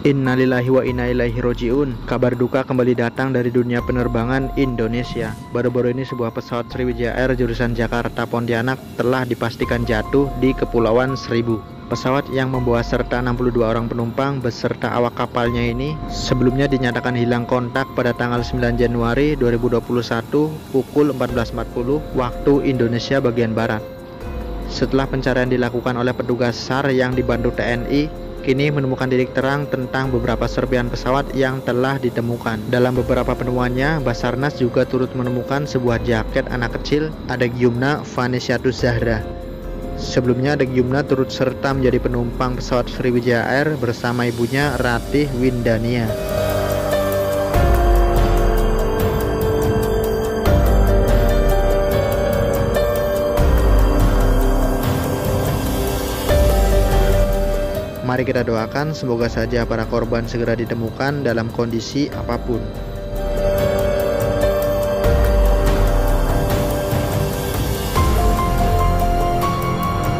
Innalillahi wa inna ilaihi rojiun. Kabar duka kembali datang dari dunia penerbangan Indonesia. Baru-baru ini sebuah pesawat Sriwijaya Air jurusan Jakarta Pontianak telah dipastikan jatuh di Kepulauan Seribu. Pesawat yang membawa serta 62 orang penumpang beserta awak kapalnya ini sebelumnya dinyatakan hilang kontak pada tanggal 9 Januari 2021 pukul 14.40 waktu Indonesia bagian Barat. Setelah pencarian dilakukan oleh petugas SAR yang dibantu TNI kini menemukan titik terang tentang beberapa serpian pesawat yang telah ditemukan. Dalam beberapa penemuannya, Basarnas juga turut menemukan sebuah jaket anak kecil Adagiumna Vanessiatus Zahra. Sebelumnya Adagiumna turut serta menjadi penumpang pesawat Sriwijaya Air bersama ibunya Ratih Windania. Mari kita doakan semoga saja para korban segera ditemukan dalam kondisi apa pun.